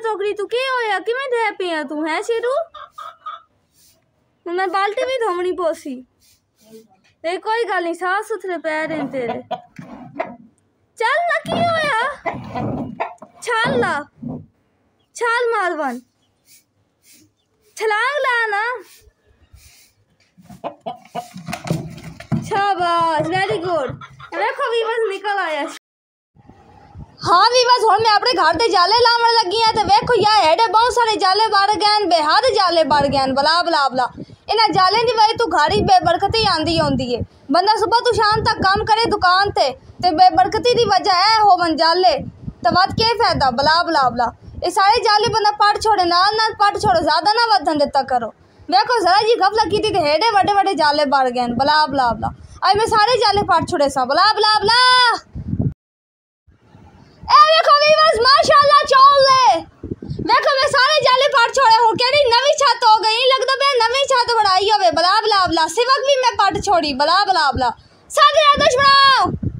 टोकरी तू की होया किवें दे पिया तू, है शेरू? मैं बाल्टी भी धोमनी पोसी। ते कोई गल नहीं, साफ़ सुथरे पैर हैं तेरे। चल ना, की होया? छाल ला। छाल मार वन। छलांग ला ना। शाबाश वेरी गुड देखो बस निकल हाँ वीवस हम अपने घर से जाले लावन लगी हैं तो वेखो यार हेडे बहुत सारे जाले बढ़ गए बेहद जाले बढ़ गए बला बला बला। इन्हें जाले की वजह तू घर बेबरकती आती आती है। बंदा सुबह तो शाम तक काम करे दुकान से तो बेबरकती की वजह है होवन जाले। तो वध के फ़ायदा, बला बला बला। ये सारे जाले बंदा पट छोड़े, नाल नाल पट छोड़ो, ज़्यादा ना वधन दिता करो। वेखो जरा जी गफलत लगी थी तो हेडे बड़े बड़े जाले बढ़ गए बला बला बला। अज मैं सारे जाले पट छोड़े सा, बला बला बला। बला सिवक भी मैं पट छोड़ी बला बला बला। दुश्मनों